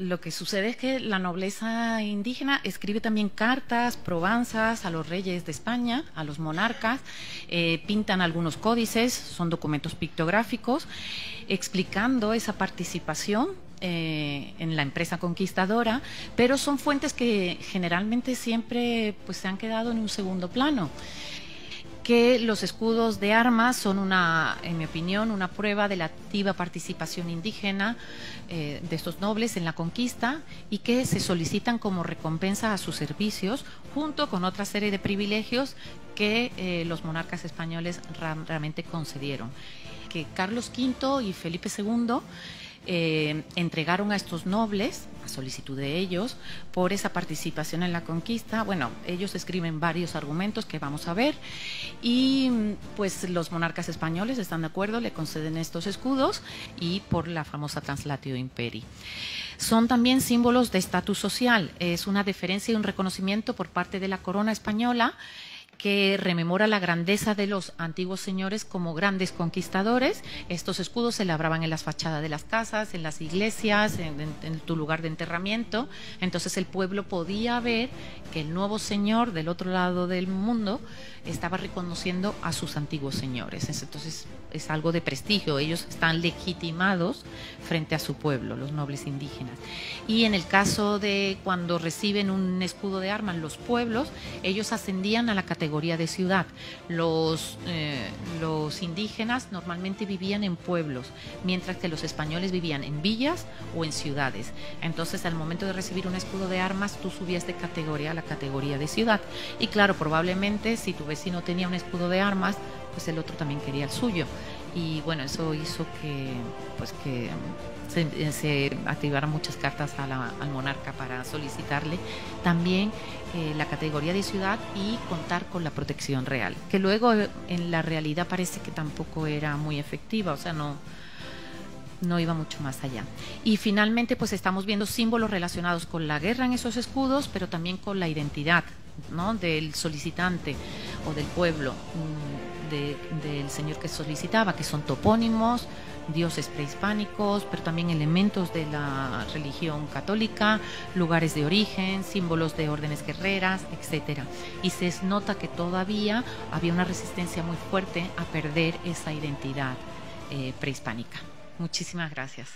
lo que sucede es que la nobleza indígena escribe también cartas, probanzas a los reyes de España, a los monarcas, eh, pintan algunos códices, son documentos pictográficos, explicando esa participación eh, en la empresa conquistadora, pero son fuentes que generalmente siempre pues, se han quedado en un segundo plano que los escudos de armas son una, en mi opinión, una prueba de la activa participación indígena eh, de estos nobles en la conquista y que se solicitan como recompensa a sus servicios junto con otra serie de privilegios que eh, los monarcas españoles realmente concedieron. Que Carlos V y Felipe II eh, entregaron a estos nobles, a solicitud de ellos, por esa participación en la conquista. Bueno, ellos escriben varios argumentos que vamos a ver y pues los monarcas españoles están de acuerdo, le conceden estos escudos y por la famosa Translatio Imperi. Son también símbolos de estatus social, es una deferencia y un reconocimiento por parte de la corona española que rememora la grandeza de los antiguos señores como grandes conquistadores. Estos escudos se labraban en las fachadas de las casas, en las iglesias, en, tu lugar de enterramiento. Entonces el pueblo podía ver que el nuevo señor del otro lado del mundo estaba reconociendo a sus antiguos señores. Entonces es algo de prestigio. Ellos están legitimados frente a su pueblo, los nobles indígenas. Y en el caso de cuando reciben un escudo de armas los pueblos, ellos ascendían a la categoría de ciudad. Los, eh, los indígenas normalmente vivían en pueblos, mientras que los españoles vivían en villas o en ciudades. Entonces, al momento de recibir un escudo de armas, tú subías de categoría a la categoría de ciudad. Y claro, probablemente si tu vecino tenía un escudo de armas, pues el otro también quería el suyo. Y bueno, eso hizo que, pues que se, activaran muchas cartas al monarca para solicitarle también eh, la categoría de ciudad y contar con la protección real, que luego en la realidad parece que tampoco era muy efectiva, o sea, no, no iba mucho más allá. Y finalmente, pues estamos viendo símbolos relacionados con la guerra en esos escudos, pero también con la identidad ¿no? del solicitante o del pueblo, del señor que solicitaba, que son topónimos, dioses prehispánicos, pero también elementos de la religión católica, lugares de origen, símbolos de órdenes guerreras, etcétera. Y se nota que todavía había una resistencia muy fuerte a perder esa identidad eh, prehispánica. Muchísimas gracias.